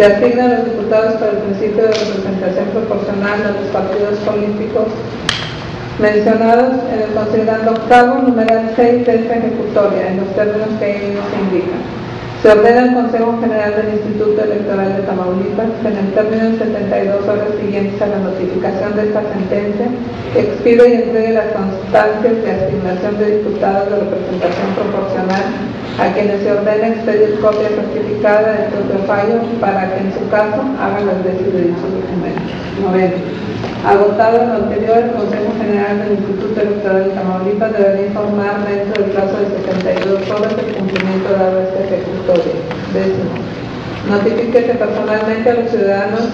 Se asignan los diputados por el principio de representación proporcional a los partidos políticos mencionados en el considerando octavo, numeral 6 de esta ejecutoria, en los términos que se indican. Se ordena al Consejo General del Instituto Electoral de Tamaulipas en el término de 72 horas siguientes a la notificación de esta sentencia, expida y entregue las constancias de asignación de diputados de representación proporcional a quienes se ordena expedir copia certificada del propio fallo para que en su caso hagan las veces de dichos documentos. Agotado lo anterior, el Consejo General del Instituto Electoral de Tamaulipas deberá informar dentro del plazo de 72 horas el cumplimiento dado a este ejecutorio. Décimo. Notifíquese personalmente a los ciudadanos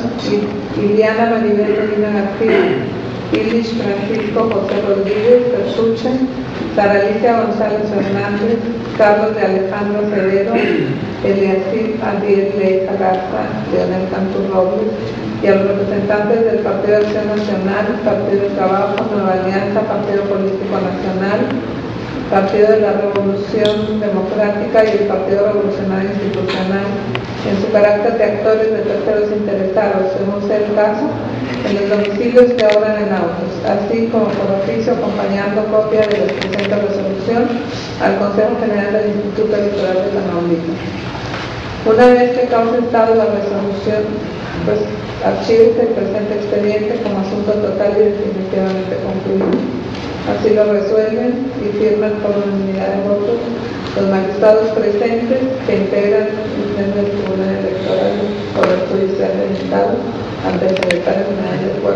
Iliana Maribel Medina García, Ilich Francisco José Rodríguez Persuche, Sara Alicia González Hernández, Carlos de Alejandro Acevedo, Eliasif Adiel Leiza Garza, Leonel Cantur Robles, y a los representantes del Partido de Acción Nacional, Partido de Trabajo, Nueva Alianza, Partido Político Nacional, Partido de la Revolución Democrática y el Partido Revolucionario Institucional, en su carácter de actores de terceros interesados, según sea el caso, en los domicilios que obran en autos, así como por oficio acompañando copia de la presente resolución al Consejo General del Instituto Electoral de Tamaulipas. Una vez que cause estado la resolución, pues archive el presente expediente como asunto total y definitivamente concluido. Así lo resuelven y firman por unanimidad de votos los magistrados presentes que integran el del Tribunal Electoral del Poder Judicial del Estado ante el secretario general de Pueblos que no se